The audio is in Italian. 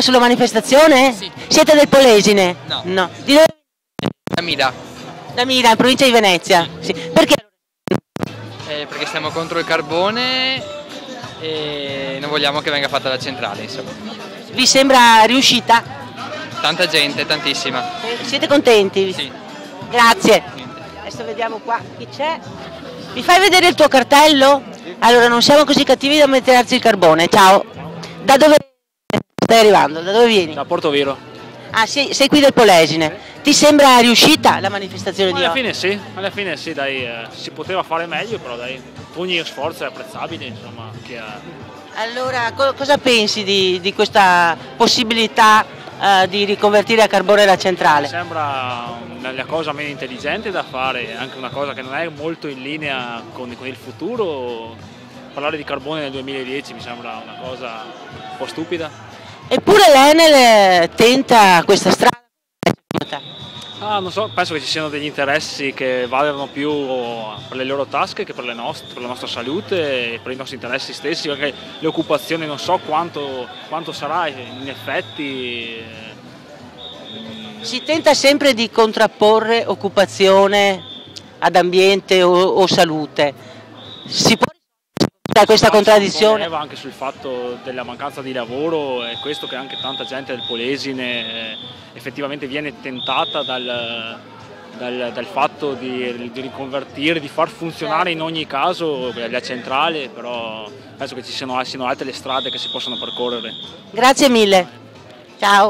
sulla manifestazione? Sì. Siete del Polesine? No. Di dove? Da Mida, Da Mira, in provincia di Venezia. Sì. Perché? eh, perché siamo contro il carbone e non vogliamo che venga fatta la centrale, insomma. Vi sembra riuscita? Tanta gente, tantissima. Eh, Siete contenti? Sì. Grazie. Adesso vediamo qua chi c'è. Mi fai vedere il tuo cartello? Allora, non siamo così cattivi da metterci il carbone. Ciao. Da dove stai arrivando? Da dove vieni? Da Porto Vero. Ah, sei, sei qui del Polesine. Ti sembra riuscita la manifestazione di Alla oggi? fine sì, alla fine sì, dai, eh, si poteva fare meglio, però dai, ogni sforzo è apprezzabile, insomma, che, eh, Allora, co- cosa pensi di, di questa possibilità eh, di riconvertire a carbone la mi centrale? sembra una la cosa meno intelligente da fare, anche una cosa che non è molto in linea con, con il futuro. Parlare di carbone nel 2010 mi sembra una cosa un po' stupida. Eppure l'Enel eh, tenta questa strada. Ah, non so, penso che ci siano degli interessi che valgono più per le loro tasche che per, le nost- per la nostra salute e per i nostri interessi stessi, perché le occupazioni non so quanto, quanto sarà in effetti. eh, Si tenta sempre di contrapporre occupazione ad ambiente o, o salute. Si può risolvere questa contraddizione? anche sul fatto della mancanza di lavoro e questo che anche tanta gente del Polesine eh, effettivamente viene tentata dal, dal- dal fatto di, di riconvertire, di far funzionare in ogni caso la centrale, però penso che ci siano, siano altre le strade che si possono percorrere. Grazie mille. Ciao.